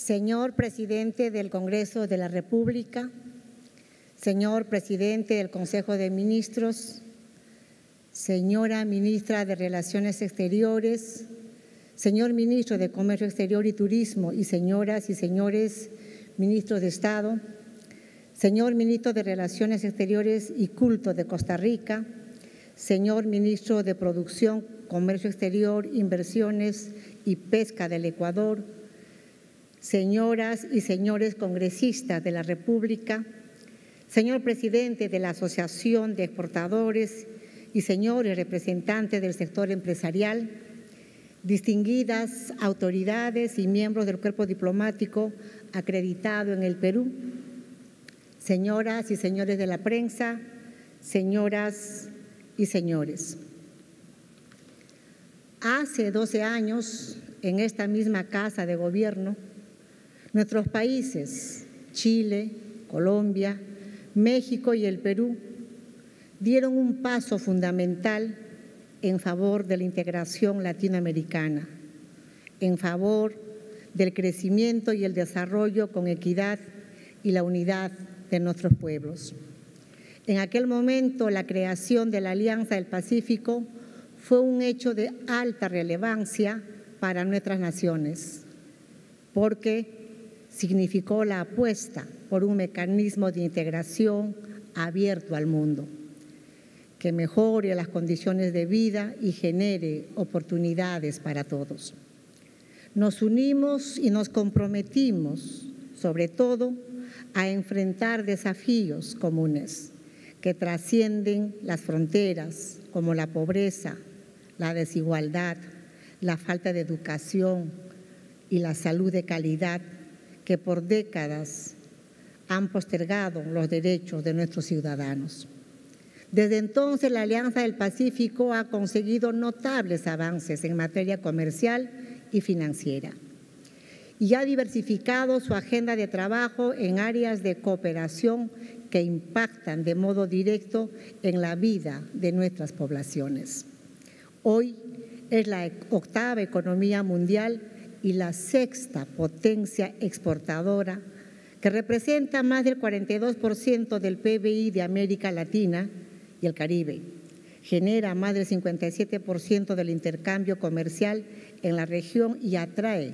Señor presidente del Congreso de la República, señor presidente del Consejo de Ministros, señora ministra de Relaciones Exteriores, señor ministro de Comercio Exterior y Turismo y señoras y señores ministros de Estado, señor ministro de Relaciones Exteriores y Culto de Costa Rica, señor ministro de Producción, Comercio Exterior, Inversiones y Pesca del Ecuador, señoras y señores congresistas de la República, señor presidente de la Asociación de Exportadores y señores representantes del sector empresarial, distinguidas autoridades y miembros del cuerpo diplomático acreditado en el Perú, señoras y señores de la prensa, señoras y señores. Hace 12 años, en esta misma casa de gobierno, nuestros países, Chile, Colombia, México y el Perú, dieron un paso fundamental en favor de la integración latinoamericana, en favor del crecimiento y el desarrollo con equidad y la unidad de nuestros pueblos. En aquel momento, la creación de la Alianza del Pacífico fue un hecho de alta relevancia para nuestras naciones, porque significó la apuesta por un mecanismo de integración abierto al mundo, que mejore las condiciones de vida y genere oportunidades para todos. Nos unimos y nos comprometimos, sobre todo, a enfrentar desafíos comunes que trascienden las fronteras, como la pobreza, la desigualdad, la falta de educación y la salud de calidad que por décadas han postergado los derechos de nuestros ciudadanos. Desde entonces, la Alianza del Pacífico ha conseguido notables avances en materia comercial y financiera y ha diversificado su agenda de trabajo en áreas de cooperación que impactan de modo directo en la vida de nuestras poblaciones. Hoy es la octava economía mundial y la sexta potencia exportadora, que representa más del 42% del PBI de América Latina y el Caribe. Genera más del 57% del intercambio comercial en la región y atrae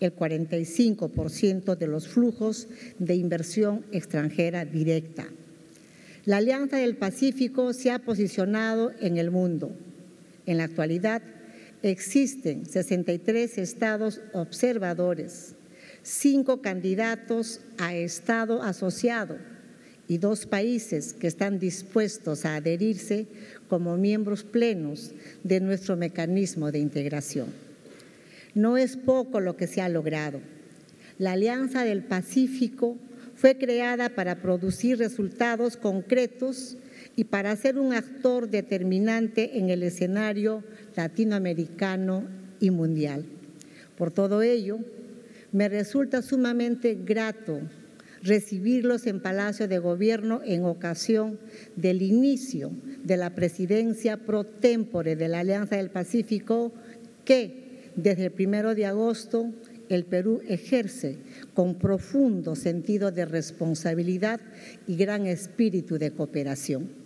el 45% de los flujos de inversión extranjera directa. La Alianza del Pacífico se ha posicionado en el mundo. En la actualidad, Existen 63 estados observadores, cinco candidatos a estado asociado y dos países que están dispuestos a adherirse como miembros plenos de nuestro mecanismo de integración. No es poco lo que se ha logrado. La Alianza del Pacífico fue creada para producir resultados concretos y para ser un actor determinante en el escenario latinoamericano y mundial. Por todo ello, me resulta sumamente grato recibirlos en Palacio de Gobierno en ocasión del inicio de la presidencia pro tempore de la Alianza del Pacífico que desde el primero de agosto el Perú ejerce con profundo sentido de responsabilidad y gran espíritu de cooperación.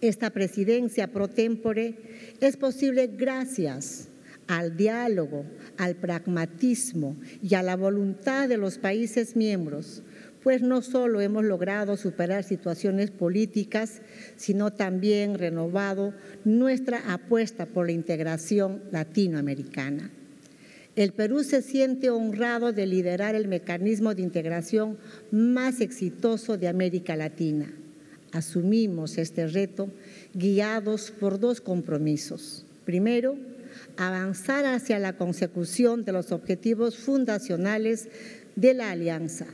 Esta presidencia pro tempore es posible gracias al diálogo, al pragmatismo y a la voluntad de los países miembros, pues no solo hemos logrado superar situaciones políticas, sino también renovado nuestra apuesta por la integración latinoamericana. El Perú se siente honrado de liderar el mecanismo de integración más exitoso de América Latina asumimos este reto guiados por dos compromisos. Primero, avanzar hacia la consecución de los objetivos fundacionales de la alianza.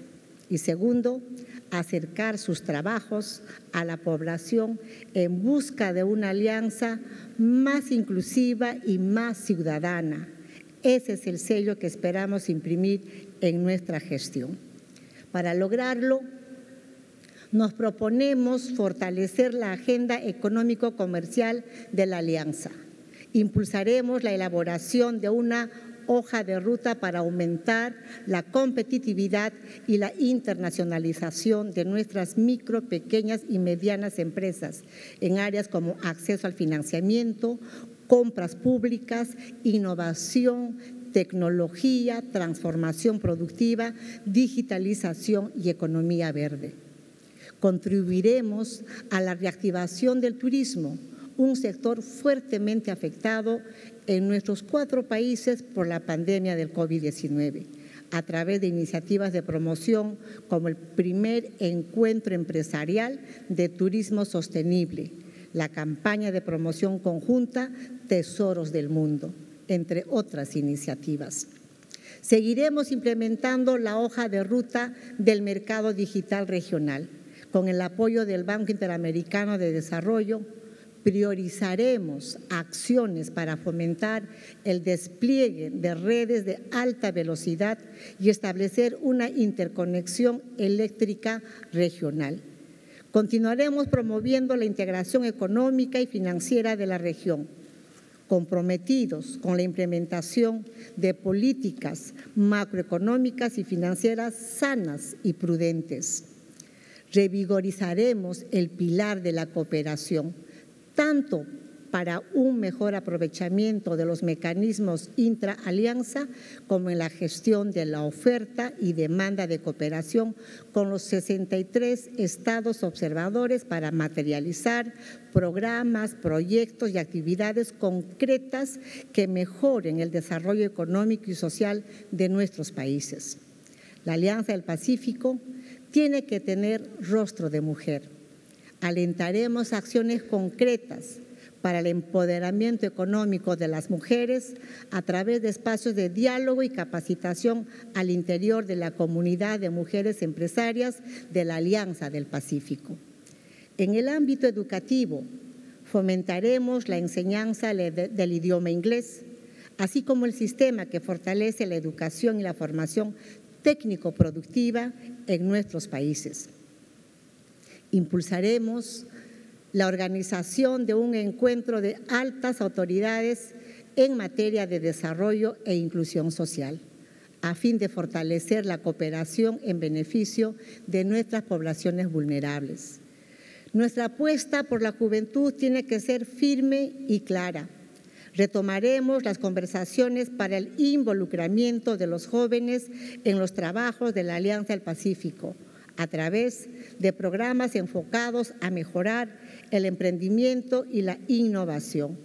Y segundo, acercar sus trabajos a la población en busca de una alianza más inclusiva y más ciudadana. Ese es el sello que esperamos imprimir en nuestra gestión. Para lograrlo, nos proponemos fortalecer la agenda económico-comercial de la alianza. Impulsaremos la elaboración de una hoja de ruta para aumentar la competitividad y la internacionalización de nuestras micro, pequeñas y medianas empresas en áreas como acceso al financiamiento, compras públicas, innovación, tecnología, transformación productiva, digitalización y economía verde. Contribuiremos a la reactivación del turismo, un sector fuertemente afectado en nuestros cuatro países por la pandemia del COVID-19 a través de iniciativas de promoción como el primer encuentro empresarial de turismo sostenible, la campaña de promoción conjunta Tesoros del Mundo, entre otras iniciativas. Seguiremos implementando la hoja de ruta del mercado digital regional con el apoyo del Banco Interamericano de Desarrollo, priorizaremos acciones para fomentar el despliegue de redes de alta velocidad y establecer una interconexión eléctrica regional. Continuaremos promoviendo la integración económica y financiera de la región, comprometidos con la implementación de políticas macroeconómicas y financieras sanas y prudentes. Revigorizaremos el pilar de la cooperación tanto para un mejor aprovechamiento de los mecanismos intra-alianza como en la gestión de la oferta y demanda de cooperación con los 63 estados observadores para materializar programas, proyectos y actividades concretas que mejoren el desarrollo económico y social de nuestros países. La Alianza del Pacífico tiene que tener rostro de mujer alentaremos acciones concretas para el empoderamiento económico de las mujeres a través de espacios de diálogo y capacitación al interior de la comunidad de mujeres empresarias de la Alianza del Pacífico. En el ámbito educativo, fomentaremos la enseñanza del idioma inglés, así como el sistema que fortalece la educación y la formación técnico-productiva en nuestros países. Impulsaremos la organización de un encuentro de altas autoridades en materia de desarrollo e inclusión social, a fin de fortalecer la cooperación en beneficio de nuestras poblaciones vulnerables. Nuestra apuesta por la juventud tiene que ser firme y clara. Retomaremos las conversaciones para el involucramiento de los jóvenes en los trabajos de la Alianza del Pacífico a través de programas enfocados a mejorar el emprendimiento y la innovación.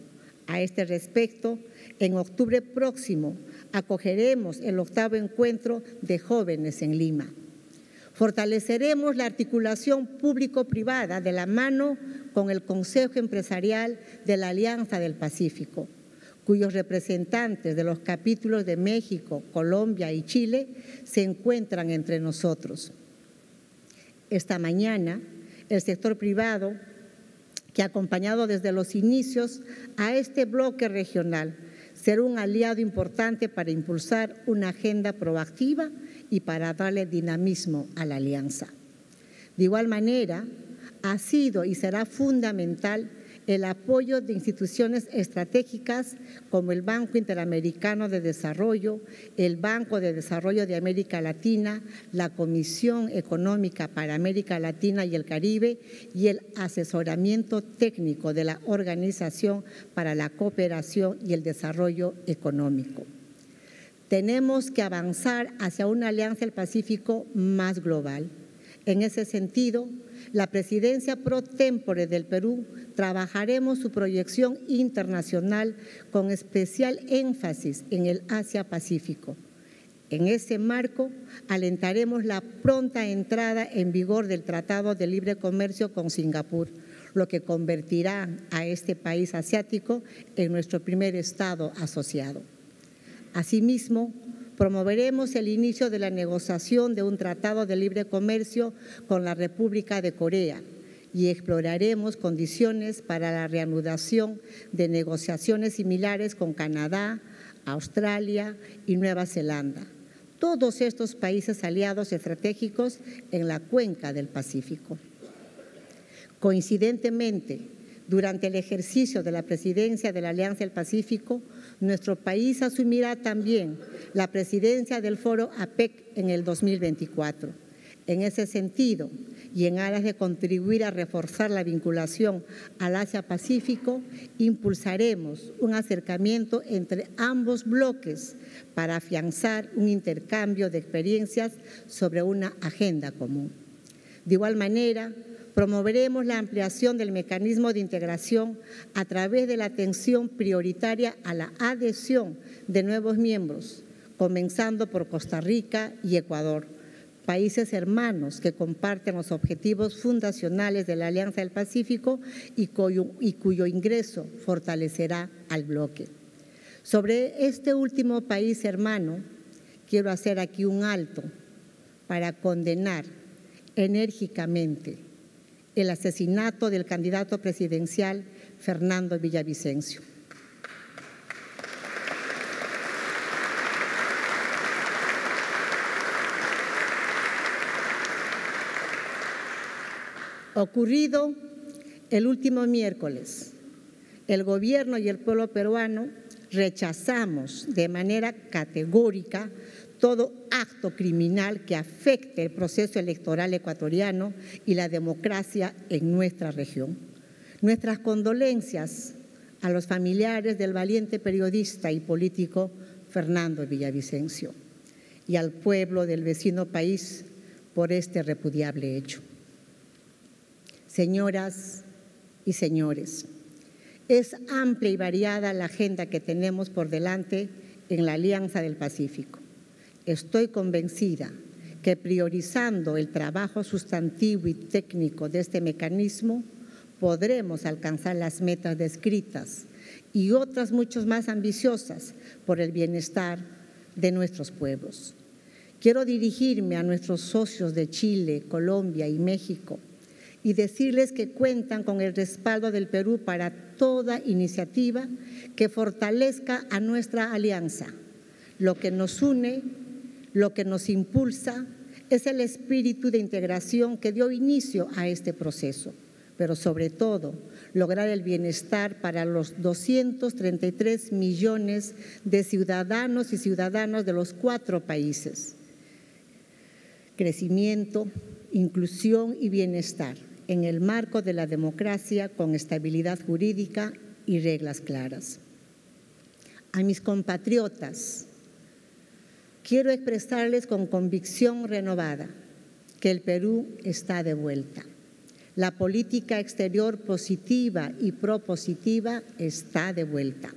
A este respecto, en octubre próximo acogeremos el octavo encuentro de jóvenes en Lima. Fortaleceremos la articulación público-privada de la mano con el Consejo Empresarial de la Alianza del Pacífico, cuyos representantes de los capítulos de México, Colombia y Chile se encuentran entre nosotros esta mañana el sector privado que ha acompañado desde los inicios a este bloque regional será un aliado importante para impulsar una agenda proactiva y para darle dinamismo a la alianza. De igual manera, ha sido y será fundamental el apoyo de instituciones estratégicas como el Banco Interamericano de Desarrollo, el Banco de Desarrollo de América Latina, la Comisión Económica para América Latina y el Caribe y el asesoramiento técnico de la Organización para la Cooperación y el Desarrollo Económico. Tenemos que avanzar hacia una alianza del Pacífico más global. En ese sentido, la presidencia pro tempore del Perú trabajaremos su proyección internacional con especial énfasis en el Asia-Pacífico. En ese marco, alentaremos la pronta entrada en vigor del Tratado de Libre Comercio con Singapur, lo que convertirá a este país asiático en nuestro primer Estado asociado. Asimismo, Promoveremos el inicio de la negociación de un tratado de libre comercio con la República de Corea y exploraremos condiciones para la reanudación de negociaciones similares con Canadá, Australia y Nueva Zelanda. Todos estos países aliados estratégicos en la cuenca del Pacífico. Coincidentemente, durante el ejercicio de la presidencia de la Alianza del Pacífico, nuestro país asumirá también la presidencia del foro APEC en el 2024. En ese sentido, y en aras de contribuir a reforzar la vinculación al Asia-Pacífico, impulsaremos un acercamiento entre ambos bloques para afianzar un intercambio de experiencias sobre una agenda común. De igual manera, promoveremos la ampliación del mecanismo de integración a través de la atención prioritaria a la adhesión de nuevos miembros, comenzando por Costa Rica y Ecuador países hermanos que comparten los objetivos fundacionales de la Alianza del Pacífico y cuyo, ingreso fortalecerá al bloque. Sobre este último país hermano, quiero hacer aquí un alto para condenar enérgicamente el asesinato del candidato presidencial Fernando Villavicencio. Ocurrido el último miércoles, el gobierno y el pueblo peruano rechazamos de manera categórica todo acto criminal que afecte el proceso electoral ecuatoriano y la democracia en nuestra región. Nuestras condolencias a los familiares del valiente periodista y político Fernando Villavicencio y al pueblo del vecino país por este repudiable hecho. Señoras y señores, es amplia y variada la agenda que tenemos por delante en la Alianza del Pacífico. Estoy convencida que priorizando el trabajo sustantivo y técnico de este mecanismo, podremos alcanzar las metas descritas y otras muchas más ambiciosas por el bienestar de nuestros pueblos. Quiero dirigirme a nuestros socios de Chile, Colombia y México y decirles que cuentan con el respaldo del Perú para toda iniciativa que fortalezca a nuestra alianza. Lo que nos une, lo que nos impulsa, es el espíritu de integración que dio inicio a este proceso, pero sobre todo lograr el bienestar para los 233 millones de ciudadanos y ciudadanas de los cuatro países. Crecimiento, inclusión y bienestar en el marco de la democracia con estabilidad jurídica y reglas claras. A mis compatriotas, quiero expresarles con convicción renovada que el Perú está de vuelta. La política exterior positiva y propositiva está de vuelta.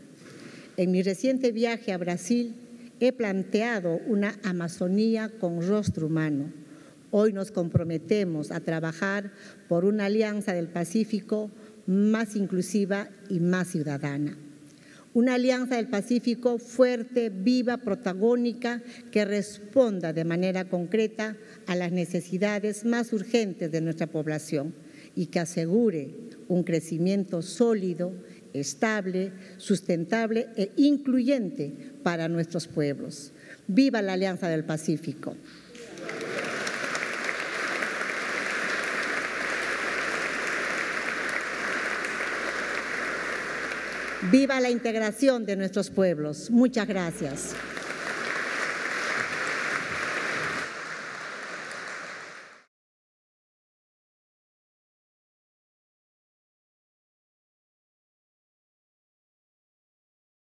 En mi reciente viaje a Brasil he planteado una Amazonía con rostro humano Hoy nos comprometemos a trabajar por una alianza del Pacífico más inclusiva y más ciudadana. Una alianza del Pacífico fuerte, viva, protagónica, que responda de manera concreta a las necesidades más urgentes de nuestra población y que asegure un crecimiento sólido, estable, sustentable e incluyente para nuestros pueblos. Viva la Alianza del Pacífico. Viva la integración de nuestros pueblos. Muchas gracias.